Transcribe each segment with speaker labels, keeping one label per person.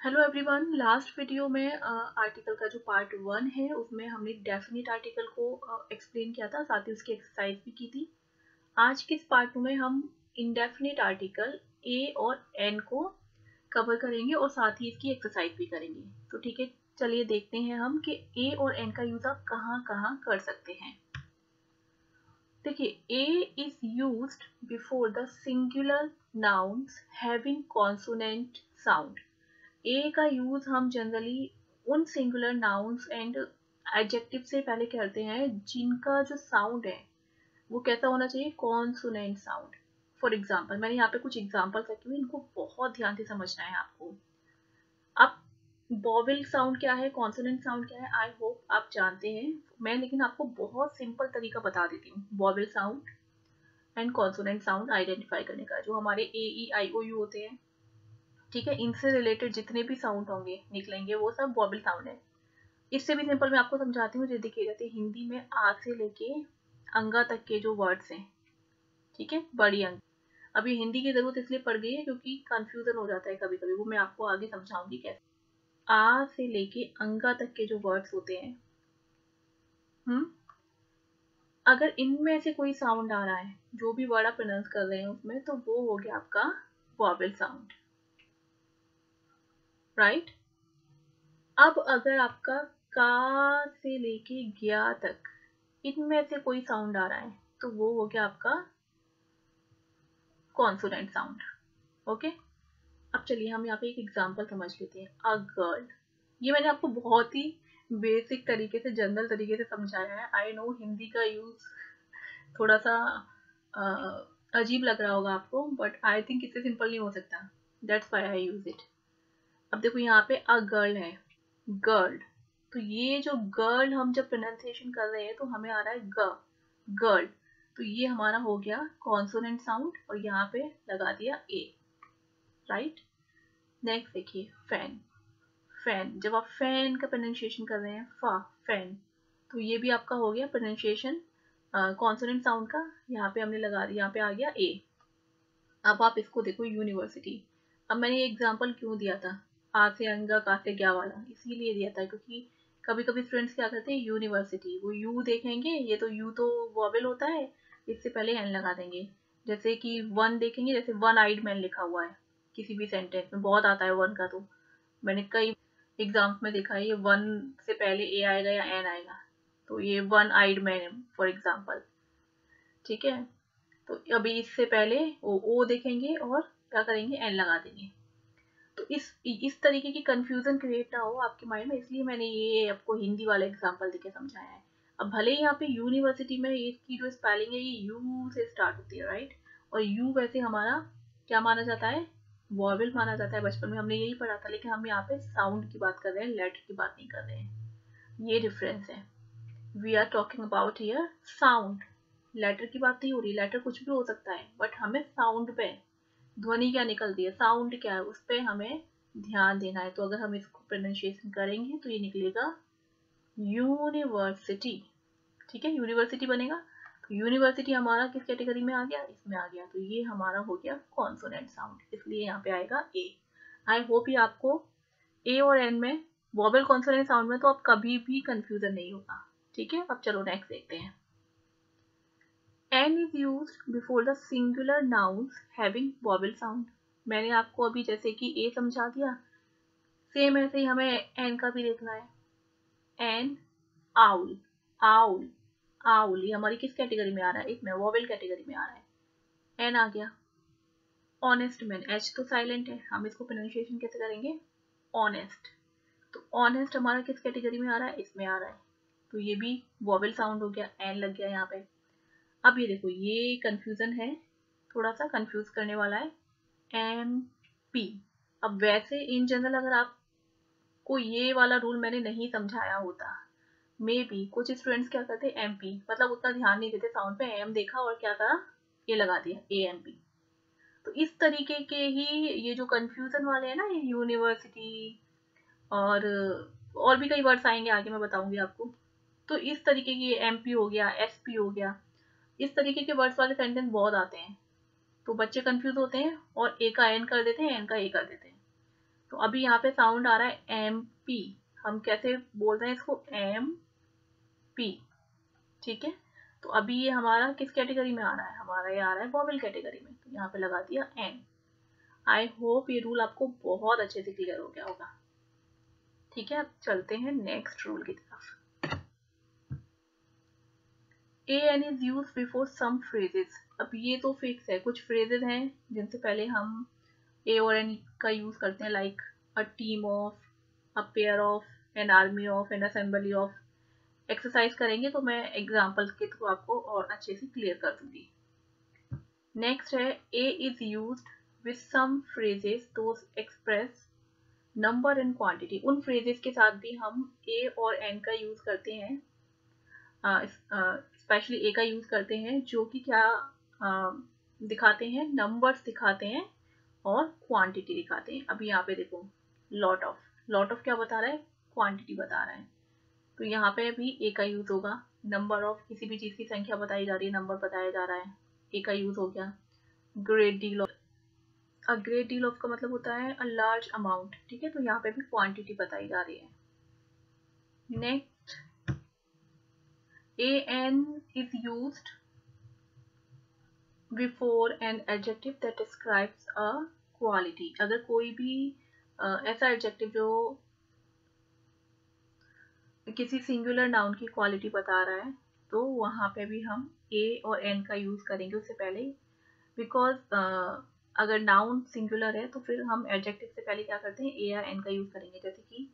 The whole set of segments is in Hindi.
Speaker 1: हेलो एवरीवन लास्ट वीडियो में आर्टिकल का जो पार्ट वन है, उसमें हमने डेफिनेट आर्टिकल को एक्सप्लेन किया था, साथ ही उसकी एक्सरसाइज भी की थी। आज के इस पार्ट में हम इनडेफिनेट आर्टिकल ए और एन को कवर करेंगे और साथ ही इसकी एक्सरसाइज भी करेंगे। तो ठीक है, चलिए देखते हैं हम कि ए और एन का यूज़ आप कहाँ कहाँ कर सकते हैं। देखिए a is use before the singular nouns having consonant sound a का यूज़ हम जनरली उन सिंगुलर नाउन्स एंड एडजेक्टिव से पहले करते हैं जिनका जो साउंड है, वो कैसा होना चाहिए? कॉन्सोनेंट साउंड फॉर एग्ज़ाम्पल मैंने यहाँ पे कुछ एग्ज़ाम्पल रखे हुए इनको बहुत ध्यान से समझना है आपको। अब बॉविल साउंड क्या है? कॉन्सोनेंट साउंड क्या है? आई होप आप जानते हैं। मैं लेकिन आपको बहुत सिंपल तरीका बता देती हूँ। Vowel sound and consonant sound identify करने का, जो हमारे ए ई आई ओ यू होते हैं। ठीक है, इनसे रिलेटेड जितने भी साउंड होंगे, निकलेंगे, वो सब वॉबल साउंड है। इससे भी सिंपल मैं आपको समझाती हूँ, जो देखिए हिंदी में आ से लेके अंगा तक के जो वर्ड्स हैं, ठीक है, बड़ी अंग। अभी हिंदी की ज़रूरत इसलिए पड़ गई है क्योंकि कंफ्यूजन हो जाता है कभी कभी वो मैं आपको आगे समझाऊँगी कैसे। आ से लेके अंगा तक के जो वर्ड्स होते हैं हम्म अगर इनमें से कोई साउंड आ रहा है, जो भी वर्ड आप प्रोनाउंस कर रहे हैं उसमें तो वो हो गया आपका वॉबल साउंड राइट अब अगर आपका का से लेके गया तक इनमें से कोई साउंड आ रहा है तो वो हो गया आपका कॉन्सोनेंट साउंड ओके अब चलिए हम यहाँ पे एक एग्जांपल समझ लेते हैं अ गर्ल ये मैंने आपको बहुत ही बेसिक तरीके से जनरल तरीके से समझाया है। आई नो हिंदी का यूज़ थोड़ा सा अजीब लग रहा होगा आपको बट आई थिंक इससे सिंपल नहीं हो सकता। That's why I use it अब देखो यहाँ पे अ गर्ल है। गर्ल तो ये जो गर्ल हम जब प्रोनाउंसिएशन कर रहे हैं तो हमें आ रहा है ग गर्ल तो ये हमारा हो गया कॉन्सोनेंट साउंड और यहाँ पे लगा दिया ए राइट नेक्स्ट देखिए फ़ैन फ़ैन जब आप फ़ैन का प्रोनाउंसिएशन कर रहे हैं फा फ़ैन तो ये भी आपका हो गया प्रोनाउंसिएशन कॉन्सोनेंट साउंड का। यहाँ पे हमने लगा दिया, यहाँ पे आ गया ए अब आप इसको देखो यूनिवर्सिटी अब मैंने ये एग्ज़ाम्पल क्यों दिया था? आ से अंगा का से क्या वाला? इसीलिए दिया था, क्योंकि कभी कभी स्टूडेंट्स क्या करते हैं यूनिवर्सिटी वो यू देखेंगे, ये तो यू तो वॉबल होता है, इससे पहले एन लगा देंगे। जैसे कि वन देखेंगे, जैसे वन आइड मैन लिखा हुआ है, किसी भी सेंटेंस में, बहुत आता है वन का तो। मैंने कई एग्ज़ाम्स में देखा है, ये वन से पहले ए आएगा या एन आएगा। तो ये one eyed man for example ठीक है? तो अभी इससे पहले ओ ओ देखेंगे और क्या करेंगे? एन लगा देंगे। इस इस तरीके की कंफ्यूजन क्रिएट ना हो आपके माइंड में, इसलिए मैंने ये आपको हिंदी वाला एग्ज़ाम्पल देके समझाया है। अब भले ही यहाँ पे यूनिवर्सिटी में इसकी जो स्पेलिंग है, ये यू से स्टार्ट होती है राइट और यू वैसे हमारा क्या माना जाता है? वॉवल माना जाता है। बचपन में हमने यही पढ़ा था, लेकिन हम यहाँ पे साउंड की बात कर रहे हैं लेटर की बात नहीं कर रहे हैं। ये डिफरेंस है। We are talking about here sound letter की बात नहीं हो रही लेटर कुछ भी हो सकता है बट हमें साउंड पे ध्वनि क्या निकलती है? साउंड क्या है? उस पर हमें ध्यान देना है। तो अगर हम इसको प्रोनाउंसिएशन करेंगे तो ये निकलेगा यूनिवर्सिटी ठीक है? यूनिवर्सिटी बनेगा। तो यूनिवर्सिटी हमारा किस कैटेगरी में आ गया? इसमें आ गया। तो ये हमारा हो गया कॉन्सोनेंट साउंड इसलिए यहाँ पे आएगा ए आई होप ये आपको ए और एन में वॉबल कॉन्सोनेंट साउंड में तो आप कभी भी कंफ्यूजन नहीं होगा। ठीक है? अब चलो नेक्स्ट देखते हैं। N is use before the singular nouns having vowel sound. मैंने आपको अभी जैसे कि ए समझा दिया। सेम ऐसे ही हमें एन का भी देखना है। एन आउल आउल आउल ये हमारी किस कैटेगरी में आ रहा है? इसमें वॉवल कैटेगरी में आ रहा है। N आ गया। ऑनेस्ट मैन एच तो साइलेंट है। हम इसको प्रोनाउंसिएशन कैसे करेंगे? ऑनेस्ट तो ऑनेस्ट हमारा किस कैटेगरी में आ रहा है? इसमें आ रहा है। तो ये भी वॉवल साउंड हो गया। एन लग गया यहाँ पे। अब ये देखो, ये कंफ्यूजन है थोड़ा सा कंफ्यूज करने वाला है एम पी अब वैसे इन जनरल अगर आपको ये वाला रूल मैंने नहीं समझाया होता मे बी कुछ स्टूडेंट्स क्या करते हैं एम पी मतलब उतना ध्यान नहीं देते साउंड पे एम देखा और क्या करा, ये लगा दिया ए एम पी तो इस तरीके के ही ये जो कंफ्यूजन वाले हैं ना, ये यूनिवर्सिटी और और भी कई वर्ड्स आएँगे आगे मैं बताऊँगी आपको। तो इस तरीके की एम पी हो गया एस पी हो गया इस तरीके के वर्ड्स वाले सेंटेंस बहुत आते हैं। तो बच्चे कंफ्यूज होते हैं और ए का एन कर देते हैं एन का ए कर देते हैं। तो अभी यहाँ पे साउंड आ रहा है एम पी हम कैसे बोल रहे हैं इसको? एम पी ठीक है? तो अभी ये हमारा किस कैटेगरी में आ रहा है? हमारा ये आ रहा है वॉवल कैटेगरी में। तो यहाँ पे लगा दिया एन आई होप ये रूल आपको बहुत अच्छे से क्लियर हो गया होगा। ठीक है? अब चलते हैं नेक्स्ट रूल की तरफ़। A an is use before some phrases अब ये तो फिक्स है। कुछ फ्रेजेस हैं, जिनसे पहले हम ए और एन का यूज़ करते हैं like a team of a pair of an army of an assembly of exercise करेंगे तो मैं एग्ज़ाम्पल के थ्रू आपको और अच्छे से क्लियर कर दूँगी। नेक्स्ट है a is use with some phrases those express number and quantity उन फ्रेजेस के साथ भी हम ए और एन का यूज़ करते हैं। स्पेशली ए का यूज़ करते हैं जो कि क्या आ, दिखाते हैं नंबर्स दिखाते हैं और क्वांटिटी दिखाते हैं। अभी यहाँ पे देखो लॉट ऑफ़ लॉट ऑफ़ क्या बता रहा है? क्वांटिटी बता रहा है। तो यहाँ पे भी ए का यूज़ होगा। नंबर ऑफ़ किसी भी चीज़ की संख्या बताई जा रही है नंबर बताया जा रहा है। ए का यूज़ हो गया। Great deal of a great deal of का मतलब होता है अ लार्ज अमाउंट ठीक है? तो यहाँ पे भी क्वांटिटी बताई जा रही है। Next an is used before an adjective that describes a quality अगर कोई भी uh, ऐसा एडजेक्टिव जो किसी सिंगुलर नाउन की क्वालिटी बता रहा है तो वहाँ पे भी हम ए और एन का यूज़ करेंगे उससे पहले। बिकॉज़ uh, अगर नाउन सिंगुलर है तो फिर हम एडजेक्टिव से पहले क्या करते हैं? ए या एन का यूज़ करेंगे जैसे कि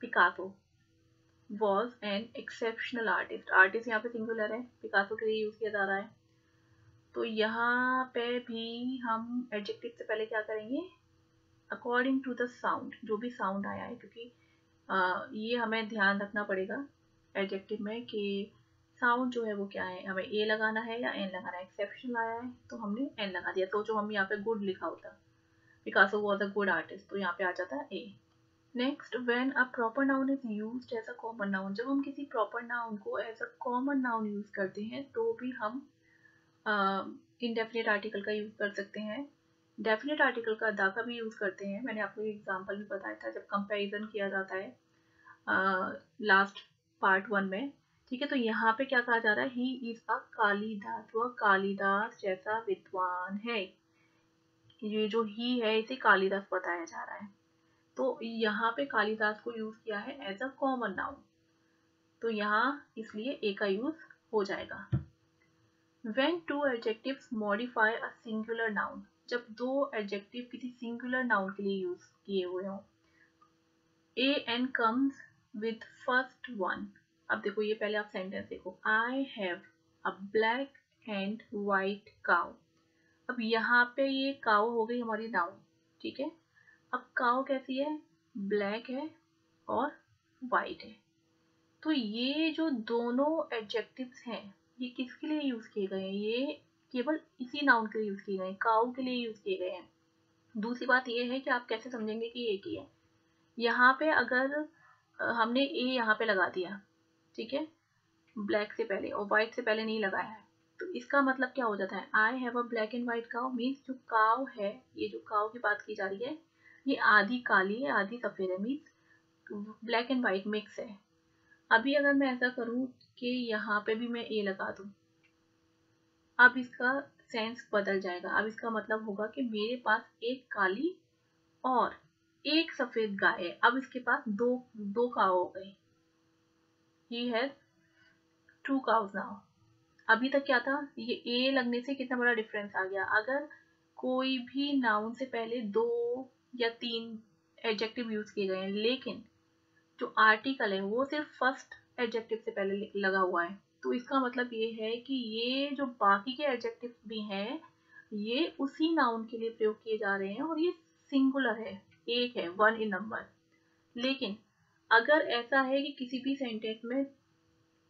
Speaker 1: Picasso was an exceptional artist artist यहाँ पे सिंगुलर है. पिकासो के लिए यूज़ किया जा रहा है. तो यहाँ पे भी हम एडजेक्टिव से पहले क्या करेंगे? अकॉर्डिंग टू द साउंड जो भी साउंड आया है क्योंकि आ, ये हमें ध्यान रखना पड़ेगा एडजेक्टिव में कि साउंड जो है वो क्या है? हमें ए लगाना है या एन लगाना है? एक्सेप्शन आया है तो हमने एन लगा दिया. तो जो हम यहाँ पे गुड लिखा होता. Picasso was a good artist तो यहाँ पे आ जाता है a next when a proper noun is used as a common noun जब हम किसी प्रॉपर नाउन को as a common noun use करते हैं तो भी हम इनडेफिनेट uh, आर्टिकल का यूज़ कर सकते हैं। डेफिनेट आर्टिकल का दा का भी यूज़ करते हैं। मैंने आपको एग्जांपल भी बताया था जब कंपैरिजन किया जाता है लास्ट पार्ट वन में। ठीक है तो यहाँ पे क्या कहा जा रहा है? ही इज़ अ कालीदास वह कालीदास जैसा विद्वान है। ये जो ही है इसे कालीदास बताया जा रहा है। तो यहाँ पे कालिदास को यूज़ किया है एज अ कॉमन नाउन तो यहाँ इसलिए ए का यूज़ हो जाएगा। When two adjectives modify a singular noun, जब दो एडजेक्टिव किसी सिंगुलर नाउन के लिए यूज़ किए हुए हों a an comes with first one अब देखो, ये पहले आप सेंटेंस देखो। I have a black and white cow अब यहाँ पे ये काउ हो गई हमारी नाउन ठीक है? अब काउ कैसी है? ब्लैक है और वाइट है। तो ये जो दोनों एडजेक्टिव्स हैं, ये किसके लिए यूज़ किए गए हैं? ये केवल इसी नाउन के लिए यूज़ किए गए हैं, काउ के लिए यूज़ किए गए हैं। दूसरी बात ये है कि आप कैसे समझेंगे कि ये की है यहाँ पे अगर हमने ए यहाँ पे लगा दिया, ठीक है? ब्लैक से पहले और व्हाइट से पहले नहीं लगाया है तो इसका मतलब क्या हो जाता है? I have a black and white cow means जो काउ है, ये जो काउ की बात की जा रही है ये आधी काली है, आधी सफ़ेद है means black and white mix है। अभी अगर मैं ऐसा करूँ कि यहाँ पे भी मैं ए लगा दूँ, अब इसका सेंस बदल जाएगा। अब इसका मतलब होगा कि मेरे पास एक काली और एक सफ़ेद गाय है। अब इसके पास दो दो काव हो गए he has two cows now अभी तक क्या था? ये ए लगने से कितना बड़ा डिफरेंस आ गया। अगर कोई भी नाउन से पहले दो या तीन एडजेक्टिव यूज़ किए गए हैं, लेकिन जो आर्टिकल है, वो सिर्फ़ फ़र्स्ट एडजेक्टिव से पहले लगा हुआ है। तो इसका मतलब ये है कि ये जो बाकी के एडजेक्टिव भी हैं, ये उसी नाउन के लिए प्रयोग किए जा रहे हैं और ये सिंगुलर है, एक है वन इन नंबर लेकिन अगर ऐसा है कि किसी भी सेंटेंस में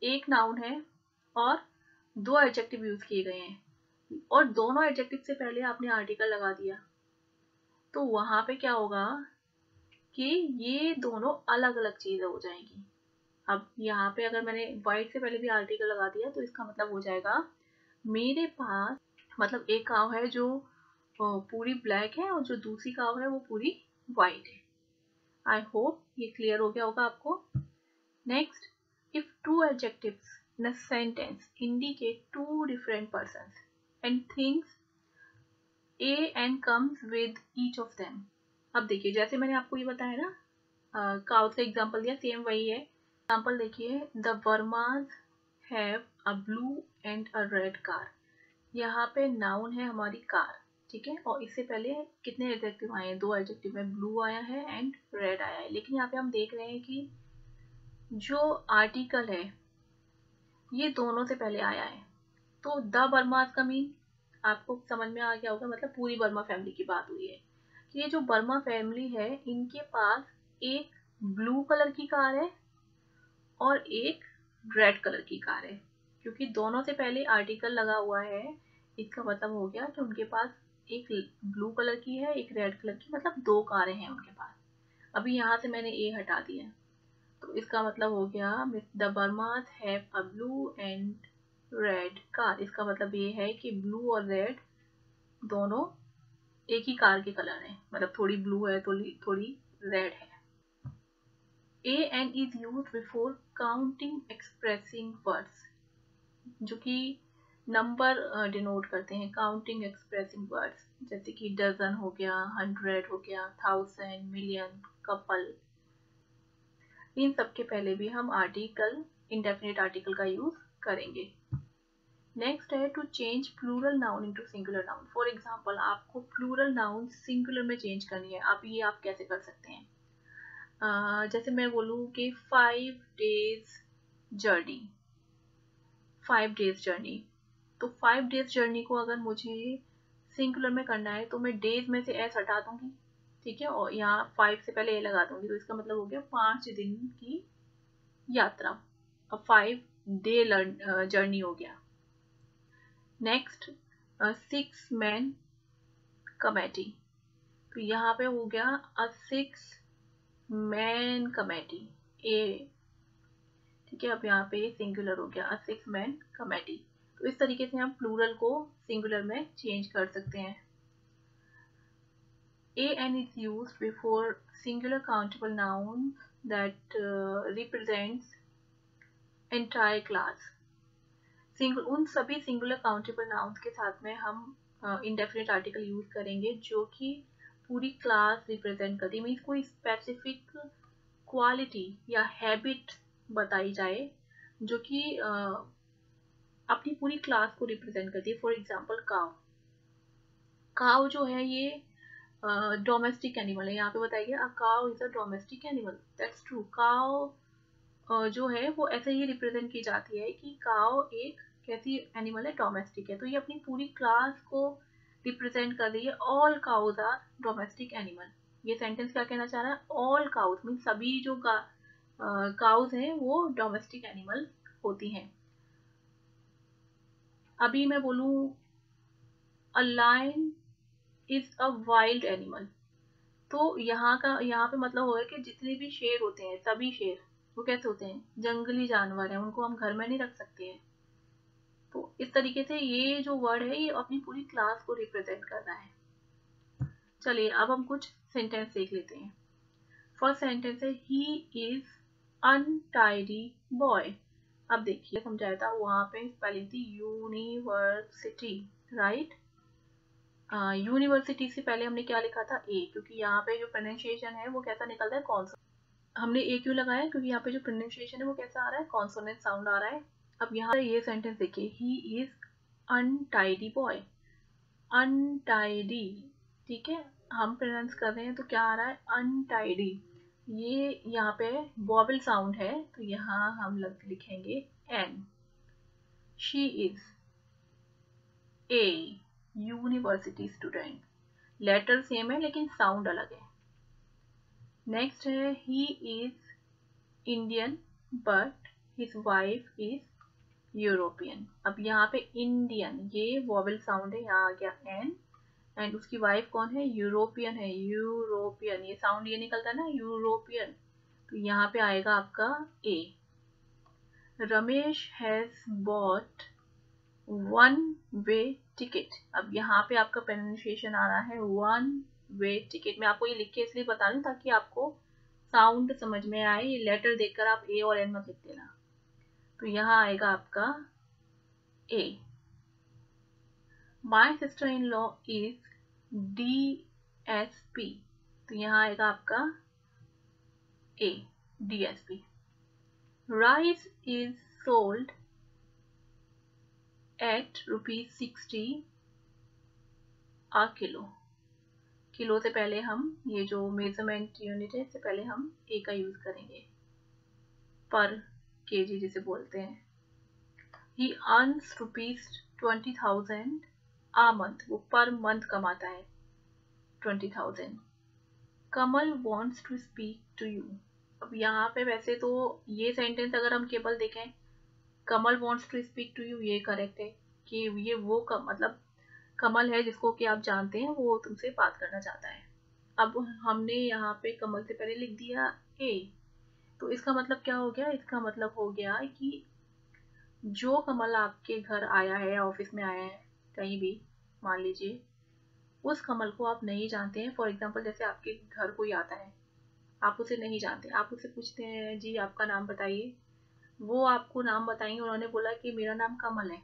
Speaker 1: एक नाउन है और दो एडजेक्टिव यूज़ किए गए हैं, और दोनों एडजेक्टिव से पहले आपने आर्टिकल लगा दिया तो वहाँ पे क्या होगा कि ये दोनों अलग अलग चीज़ें हो जाएँगी। अब यहाँ पे अगर मैंने वाइट से पहले भी आर्टिकल लगा दिया तो इसका मतलब हो जाएगा, मेरे पास मतलब एक काव है जो पूरी ब्लैक है और जो दूसरी काव है वो पूरी वाइट है। आई होप ये क्लियर हो गया होगा आपको। Next if two adjectives in a sentence indicate two and things a and comes with each of them. अब देखिए, जैसे मैंने आपको ये बताया ना काउस का एग्जांपल दिया सेम वही है। एग्ज़ाम्पल देखिए the Vermas have a blue and a red car यहाँ पे नाउन है हमारी कार ठीक है? और इससे पहले कितने एडजेक्टिव आए हैं? दो एडजेक्टिव में ब्लू आया है एंड रेड आया है। लेकिन यहाँ पे हम देख रहे हैं कि जो आर्टिकल है, ये दोनों से पहले आया है। तो द बर्माज का मीन आपको समझ में आ गया होगा मतलब पूरी बर्मा फैमिली की बात हुई है। कि ये जो बर्मा फैमिली है, इनके पास एक ब्लू कलर की कार है और एक रेड कलर की कार है। क्योंकि दोनों से पहले आर्टिकल लगा हुआ है, इसका मतलब हो गया कि उनके पास एक ब्लू कलर की है, एक रेड कलर की मतलब दो कारें हैं उनके पास। अभी यहाँ से मैंने ए हटा दिया। तो इसका मतलब हो गया the Vermas have a blue and red car इसका मतलब ये है कि ब्लू और रेड दोनों एक ही कार के कलर हैं. मतलब थोड़ी ब्लू है, थोड़ी थोड़ी रेड है. A an is use before counting expressing words जो कि नंबर डिनोट करते हैं काउंटिंग एक्सप्रेसिंग वर्ड्स जैसे कि डजन हो गया हंड्रेड हो गया थाउज़ेंड मिलियन कपल इन सब के पहले भी हम आर्टिकल इंडेफिनेट आर्टिकल का यूज़ करेंगे। नेक्स्ट है to change plural noun into singular noun for example आपको प्लूरल नाउन सिंगुलर में चेंज करनी है। अब ये आप कैसे कर सकते हैं? uh, जैसे मैं बोलूँ कि five days journey five days journey तो फाइव डेज़ जर्नी को अगर मुझे सिंगुलर में करना है तो मैं डेज़ में से एस हटा दूँगी। ठीक है? और यहाँ फाइव से पहले ए लगा दूँगी। तो इसका मतलब हो गया पाँच दिन की यात्रा। अब फाइव डे जर्नी हो गया। नेक्स्ट सिक्स मैन कमेटी तो यहाँ पे हो गया a six man committee a ठीक है, अब यहाँ पे सिंगुलर हो गया अ सिक्स मैन कमेटी तो इस तरीके से हम प्लूरल को सिंगुलर में चेंज कर सकते हैं। A an is use before singular countable noun that represents entire class. Single उन सभी सिंगुलर काउंटेबल नाउन्स के साथ में हम इंडेफिनेट आर्टिकल यूज़ करेंगे जो कि पूरी क्लास रिप्रेजेंट करती मीन्स कोई स्पेसिफिक क्वालिटी या हैबिट बताई जाए जो कि uh, अपनी पूरी क्लास को रिप्रेजेंट करती है। फॉर एग्ज़ाम्पल काव काव जो है ये डोमेस्टिक एनिमल है। यहाँ पे बताइए a cow is a domestic animal that's true cow जो है, वो ऐसे ही रिप्रेजेंट की जाती है कि काउ एक कैसी एनिमल है डोमेस्टिक है। तो ये अपनी पूरी क्लास को रिप्रेजेंट कर रही है all cows are domestic animal ये सेंटेंस क्या कहना चाह रहा है? ऑल काउज मीन सभी जो काउज हैं, वो डोमेस्टिक एनिमल होती हैं। अभी मैं बोलूँ a lion is a wild animal तो यहाँ का, यहाँ पे मतलब होगा कि जितने भी शेर होते हैं, सभी शेर वो कैसे होते हैं, जंगली जानवर हैं, उनको हम घर में नहीं रख सकते हैं। तो इस तरीके से ये जो वर्ड है, ये अपनी पूरी क्लास को रिप्रेजेंट कर रहा है। चलिए, अब हम कुछ सेंटेंस देख लेते हैं। फ़र्स्ट सेंटेंस है ही इज़ अनटाइडी बॉय अब देखिए, समझाया था, वहाँ पे स्पेलिंग थी यूनिवर्सिटी राइट यूनिवर्सिटी से पहले हमने क्या लिखा था? ए क्योंकि यहाँ पे जो प्रोनाउंसिएशन है, वो कैसा निकलता है? कौन सा हमने ए क्यों लगाया? क्योंकि यहाँ पे जो प्रोनाउंसिएशन है वो कैसा आ रहा है? कॉन्सोनेंट साउंड आ रहा है। अब यहाँ ये सेंटेंस देखिए। He is untidy boy untidy ठीक है? हम प्रोनाउंस कर रहे हैं तो क्या आ रहा है? अनटाइडी ये यहाँ पे बॉबल साउंड है तो यहाँ हम लिखेंगे an she is a university student letter same है, लेकिन साउंड अलग है। नेक्स्ट है he is Indian but his wife is European अब यहाँ पे इंडियन ये वॉवल साउंड है, यहाँ आ गया एन एंड उसकी वाइफ कौन है? यूरोपियन है यूरोपियन ये साउंड ये निकलता है ना यूरोपियन तो यहाँ पे आएगा आपका a Ramesh has bought one way ticket अब यहाँ पे आपका प्रोनाउंसिएशन आ रहा है वन वे टिकट मैं आपको ये लिख के इसलिए बता रही ताकि आपको साउंड समझ में आए, ये लेटर देखकर आप ए और एन मत लिख देना। तो यहाँ आएगा आपका a my sister in law is D S P तो यहाँ आएगा आपका a D S P rice is sold at rupees sixty a kilo kilo से पहले हम ये जो मेज़रमेंट यूनिट है इससे पहले हम ए का यूज़ करेंगे पर के जी जिसे बोलते हैं। He earns rupees twenty thousand a month वो पर मंथ कमाता है twenty thousand Kamal wants to speak to you अब यहाँ पे वैसे तो ये सेंटेंस अगर हम केवल देखें Kamal wants to speak to you ये करेक्ट है कि ये वो कम, मतलब कमल है जिसको कि आप जानते हैं, वो तुमसे बात करना चाहता है। अब हमने यहाँ पे कमल से पहले लिख दिया ए तो इसका मतलब क्या हो गया? इसका मतलब हो गया कि जो कमल आपके घर आया है ऑफ़िस में आया है, कहीं भी, मान लीजिए, उस कमल को आप नहीं जानते हैं। फॉर एग्ज़ाम्पल जैसे आपके घर कोई आता है, आप उसे नहीं जानते। आप उसे पूछते हैं, जी, आपका नाम बताइए। वो आपको नाम बताएँगे। उन्होंने बोला कि, मेरा नाम कमल है।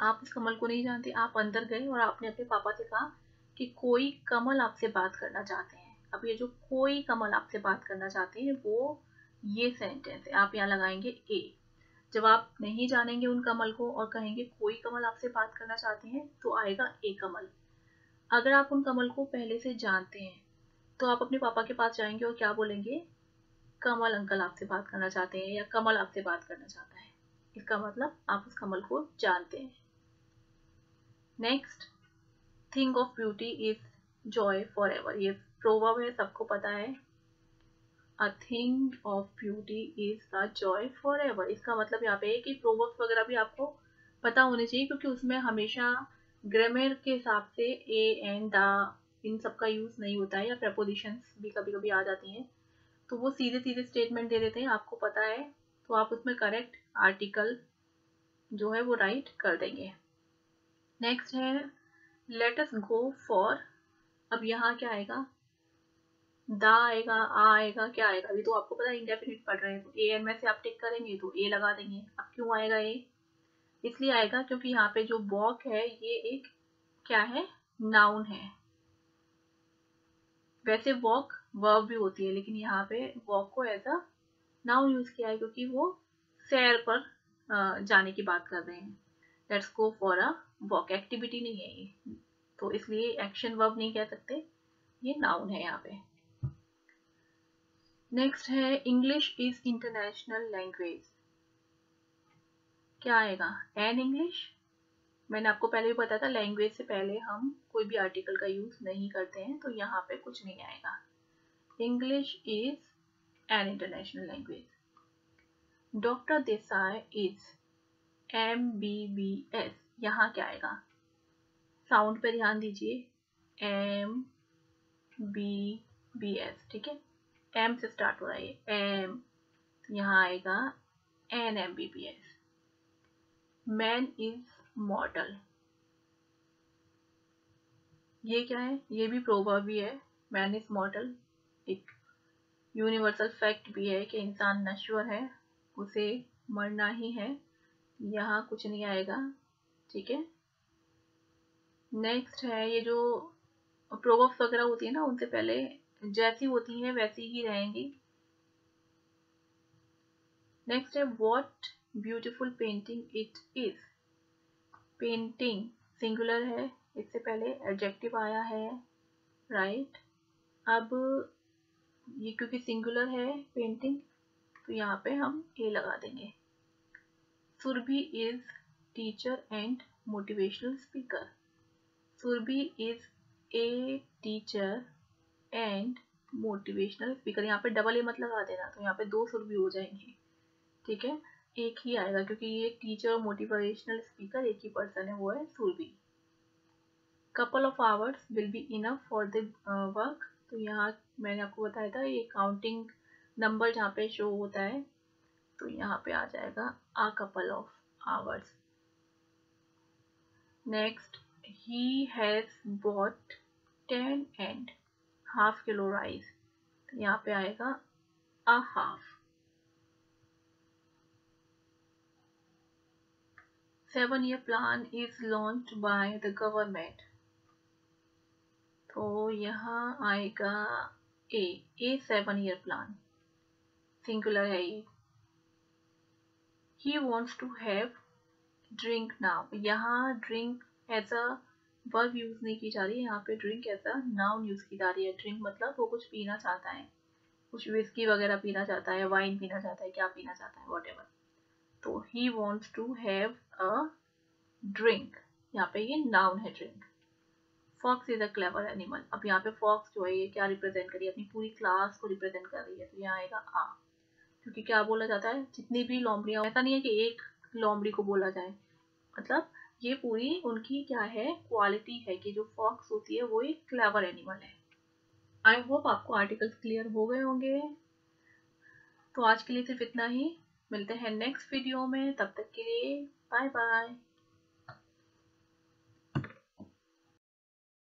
Speaker 1: आप उस कमल को नहीं जानते, आप अंदर गए और आपने अपने पापा से कहा कि कोई कमल आपसे बात करना चाहते हैं। अब ये जो कोई कमल आपसे बात करना चाहते हैं, वो ये सेंटेंस है। आप यहाँ लगाएँगे ए जब आप नहीं जानेंगे उन कमल को और कहेंगे कोई कमल आपसे बात करना चाहते हैं तो आएगा ए कमल। अगर आप उन कमल को पहले से जानते हैं तो आप अपने पापा के पास जाएँगे और क्या बोलेंगे? कमल अंकल आपसे बात करना चाहते हैं या कमल आपसे बात करना चाहता है। इसका मतलब आप उस कमल को जानते हैं। Next thing of beauty is joy for ever ये प्रोवर्ब है सबको पता है। A thing of beauty is the joy for ever इसका मतलब यहाँ पे है कि प्रोवर्ब वगैरह भी आपको पता होने चाहिए क्योंकि उसमें हमेशा ग्रामर के हिसाब से ए एंड द इन सब का यूज़ नहीं होता है या प्रपोजिशंस भी कभी कभी आ जाती हैं। तो वो सीधे सीधे स्टेटमेंट दे देते हैं, आपको पता है। तो आप उसमें करेक्ट आर्टिकल जो है वो राइट कर देंगे। नेक्स्ट है लेट अस गो फॉर अब यहाँ क्या आएगा? दा आएगा, आ आएगा, क्या आएगा? अभी तो आपको पता है इंडेफिनिट पढ़ रहे हैं। तो ए एन में से आप टिक करेंगे तो ए लगा देंगे। अब क्यों आएगा ए इसलिए आएगा क्योंकि यहाँ पे जो वॉक है, ये एक क्या है? नाउन है। वैसे वॉक वर्ब भी होती है, लेकिन यहाँ पे वॉक को एज अ नाउन यूज़ किया है क्योंकि वो सैर पर जाने की बात कर रहे हैं। Let's go for a walk activity नहीं है ये। तो इसलिए एक्शन वर्ब नहीं कह सकते। ये नाउन है यहाँ पे। नेक्स्ट है इंग्लिश इज़ इंटरनेशनल लैंग्वेज क्या आएगा? एन इंग्लिश मैंने आपको पहले भी बताया था लैंग्वेज से पहले हम कोई भी आर्टिकल का यूज़ नहीं करते हैं तो यहाँ पे कुछ नहीं आएगा। English is an international language doctor Desai is M B B S यहाँ क्या आएगा? साउंड पे ध्यान दीजिए। एम बी बी एस ठीक है? एम से स्टार्ट हो रहा है एम यहाँ आएगा। An M B B S man is model ये क्या है? ये भी प्रोवर्ब भी है। मैन इज़ मॉडल एक यूनिवर्सल फैक्ट भी है कि इंसान नश्वर है, उसे मरना ही है। यहाँ कुछ नहीं आएगा। ठीक है? नेक्स्ट है ये जो प्रोवर्ब्स वगैरह होती है ना, उनसे पहले जैसी होती हैं, वैसी ही रहेंगी। नेक्स्ट है what beautiful painting it is painting singular है, इससे पहले एडजेक्टिव आया है राइट right? अब ये क्योंकि सिंगुलर है पेंटिंग तो यहाँ पे हम ए लगा देंगे। Surabhi is teacher and motivational speaker Surabhi is a teacher and motivational speaker यहाँ पे डबल ए मत लगा देना तो यहाँ पे दो सुरभि हो जाएँगे। ठीक है? एक ही आएगा, क्योंकि ये टीचर और मोटिवेशनल स्पीकर एक ही पर्सन है, वो है Surabhi couple of hours will be enough for the work तो यहाँ मैंने आपको बताया था, ये काउंटिंग नंबर जहाँ पे शो होता है तो यहाँ पे आ जाएगा a couple of hours next he has bought ten and half kilo rice यहाँ पे आएगा a half seven year plan is launched by the government तो यहाँ आएगा a a seven year plan singular है ये ही wants to have drink now यहाँ drink as a verb use नहीं की जा रही है, यहाँ पे drink as a noun use की जा रही है. ड्रिंक मतलब वो कुछ पीना चाहता है, कुछ विस्की वगैरह पीना चाहता है वाइन पीना चाहता है, क्या पीना चाहता है वॉट तो he wants to have a drink यहाँ पे ये नाउन है drink fox is a clever animal अब यहाँ पे फॉक्स जो है, ये क्या रिप्रेजेंट करी अपनी पूरी क्लास को रिप्रेजेंट कर रही है. तो यहाँ आएगा आ. क्योंकि क्या बोला जाता है? जितनी भी लोमड़ियाँ ऐसा नहीं है कि एक लोमड़ी को बोला जाए. मतलब ये पूरी उनकी क्या है क्वालिटी है कि जो फॉक्स होती है वो एक क्लेवर एनिमल है। आई होप आपको आर्टिकल्स क्लियर हो गए होंगे। तो आज के लिए सिर्फ़ इतना ही। मिलते हैं नेक्स्ट वीडियो में। तब तक के लिए बाय बाय